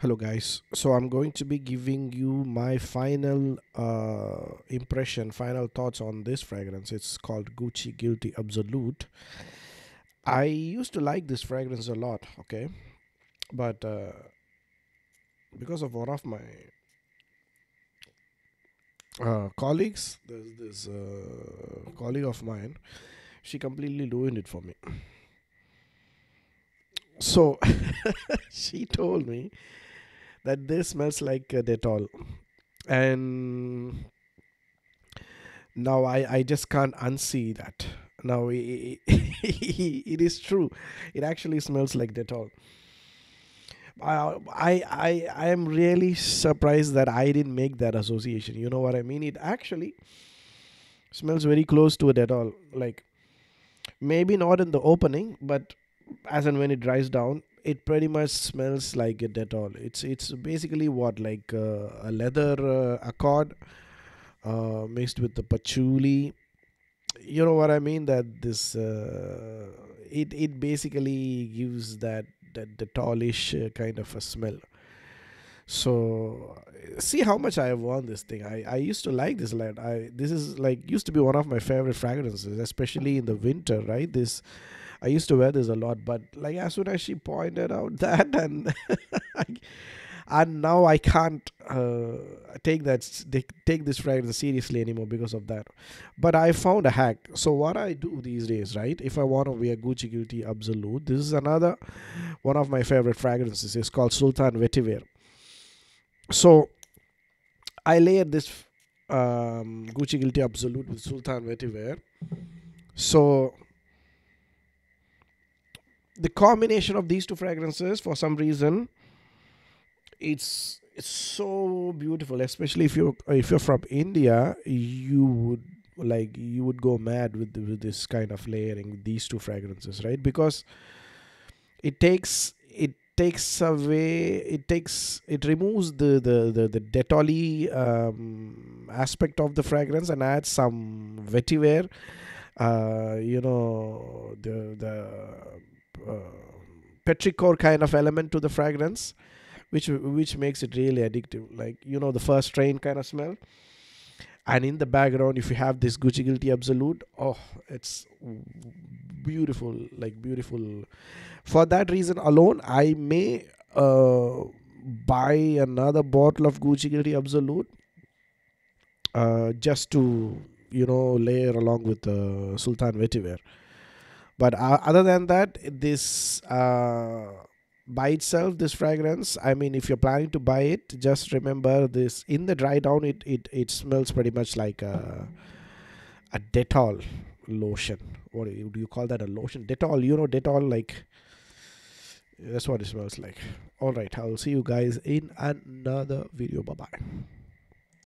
hello guys. So i'm going to be giving you my final uh, impression final thoughts on this fragrance. It's called gucci guilty absolute. I used to like this fragrance a lot okay? But uh, because of one of my uh, colleagues there's this uh, colleague of mine she completely ruined it for me. So she told me that this smells like uh, Dettol, and now I I just can't unsee that. Now it, it is true. It actually smells like Dettol. I, I I am really surprised that I didn't make that association. You know what I mean? It actually smells very close to a Dettol. Like maybe not in the opening, but as and when it dries down, it pretty much smells like a Dettol. It's it's basically what like uh, a leather uh, accord uh, mixed with the patchouli. You know what I mean? That this uh, it it basically gives that that Dettolish uh, kind of a smell. So see how much I have worn this thing. I, I used to like this light. I this is like used to be one of my favorite fragrances, especially in the winter. Right, this I used to wear this a lot, but like as soon as she pointed out that, and and now I can't uh, take that take this fragrance seriously anymore because of that. But I found a hack. So what I do these days, right? If I want to wear Gucci Guilty Absolute, this is another one of my favorite fragrances. It's called Sultan Vetiver. So I layered this um, Gucci Guilty Absolute with Sultan Vetiver. So the combination of these two fragrances for some reason it's it's so beautiful especially if you're if you're from india you would like you would go mad with, with this kind of layering these two fragrances right? Because it takes it takes away it takes it removes the the the, the detoli um, aspect of the fragrance and adds some vetiver uh, you know the the petrichor kind of element to the fragrance which which makes it really addictive. Like you know the first strain kind of smell. And in the background if you have this gucci guilty absolute oh it's beautiful like beautiful. For that reason alone i may uh, buy another bottle of gucci guilty absolute uh, just to you know layer along with uh, sultan vetiver but uh, other than that this uh, by itself this fragrance i mean if you're planning to buy it just remember this in the dry down it it, it smells pretty much like a, a dettol lotion. What do you, do you call that a lotion? Dettol you know dettol like that's what it smells like. All right i'll see you guys in another video. Bye bye